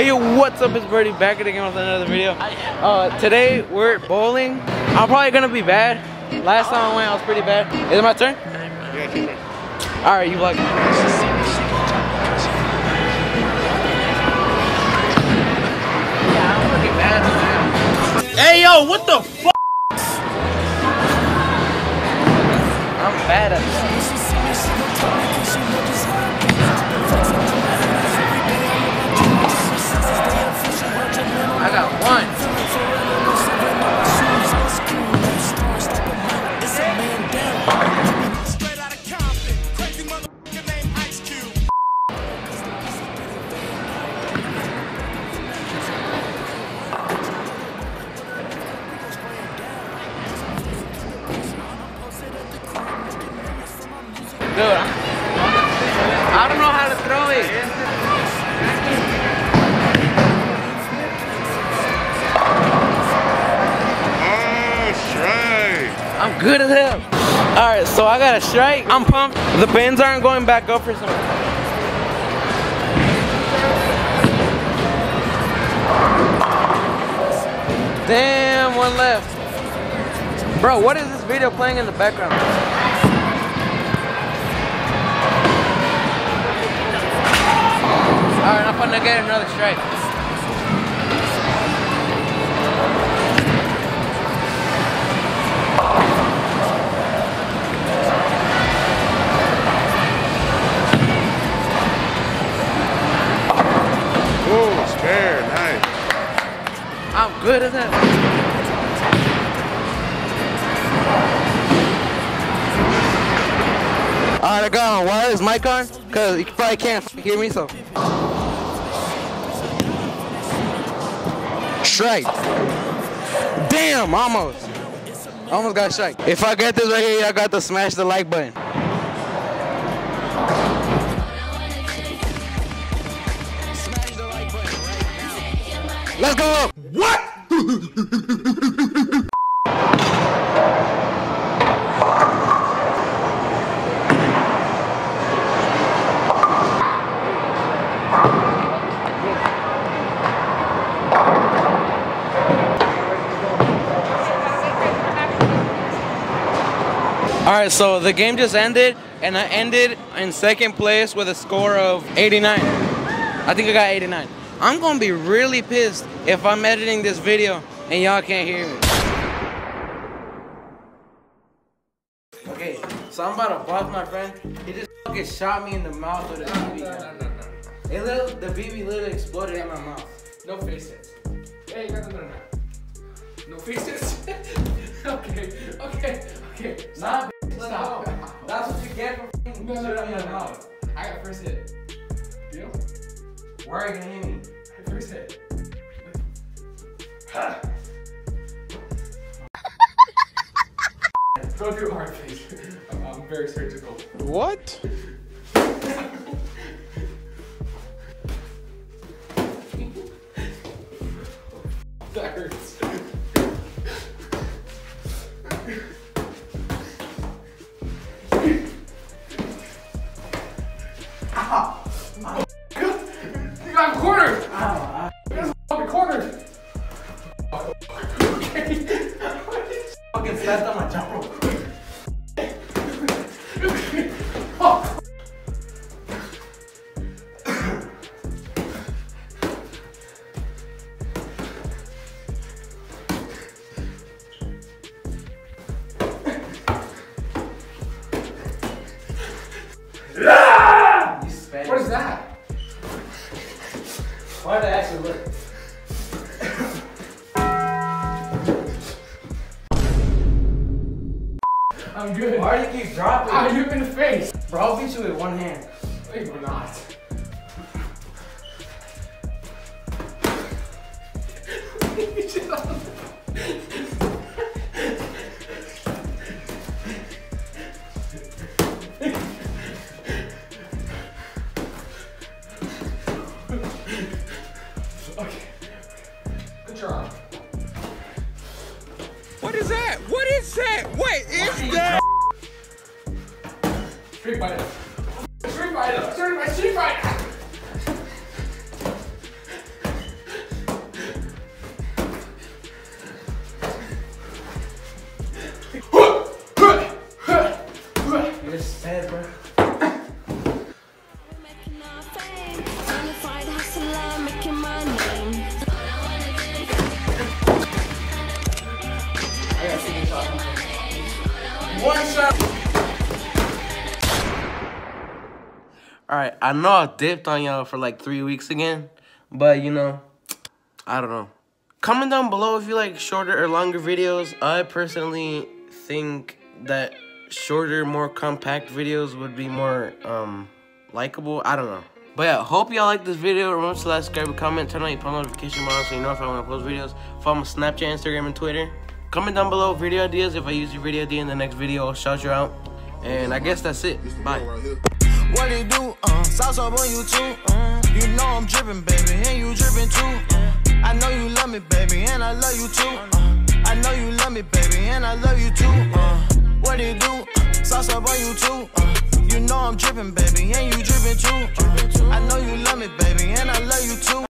Hey yo, what's up? It's Birdy back again with another video. Uh, today we're bowling. I'm probably gonna be bad. Last time I went, I was pretty bad. Is it my turn? All right, you bad. Hey yo, what the fuck? I'm bad at that. Dude, I don't know how to throw it. I'm good as hell. All right, so I got a strike. I'm pumped. The pins aren't going back up for some. Damn, one left. Bro, what is this video playing in the background? All right, I'm gonna get another strike. Oh, spare, nice. I'm good at that. Alright, I got on. Why is mic on? Cause you probably can't hear me, so. Strike. Damn, almost. Almost got strike. If I get this right here, I got to smash the like button. Let's go. What? right, so the game just ended, and I ended in second place with a score of 89. I think I got 89. I'm gonna be really pissed if I'm editing this video and y'all can't hear me. Okay, so I'm about to boss my friend. He just fucking shot me in the mouth with a BB gun. It literally, the BB literally exploded in my mouth. No faces. Hey, no, no, no, no. No faces? okay, okay, okay. Stop. bitch, get for fucking No, no, shooting no, me no, in the no. mouth. I got first hit. You? Where are you gonna hit me? I got first hit. Don't do it hard, please. I'm, I'm very surgical. What? Stepped on my jump rope. Oh, You what is that? Why did I actually look? I'm good. Why do you keep dropping? Ah, you in the face. Bro, I'll beat you with one hand. No, you're not. Street Fighter. Street Fighter. Street Fighter. Street Fighter. You're sad, bro. One shot. All right, I know I dipped on y'all for like three weeks again, but you know, I don't know. Comment down below if you like shorter or longer videos. I personally think that shorter, more compact videos would be more um likable. I don't know. But yeah, hope y'all like this video. Remember to like, subscribe, comment, turn on your post notification bell so you know if I want to post videos. Follow on Snapchat, Instagram, and Twitter. Comment down below video ideas. If I use your video idea in the next video, I'll shout you out. And I guess that's it. Bye. What it do? Uh, sauce up on you too. Uh, you know I'm dripping, baby, and you dripping too. Uh, I know you love me, baby, and I love you too. Uh, I know you love me, baby, and I love you too. Uh, what it do? Uh, sauce up on you too. Uh, you know I'm dripping, baby, and you dripping too. Uh, I know you love me, baby, and I love you too.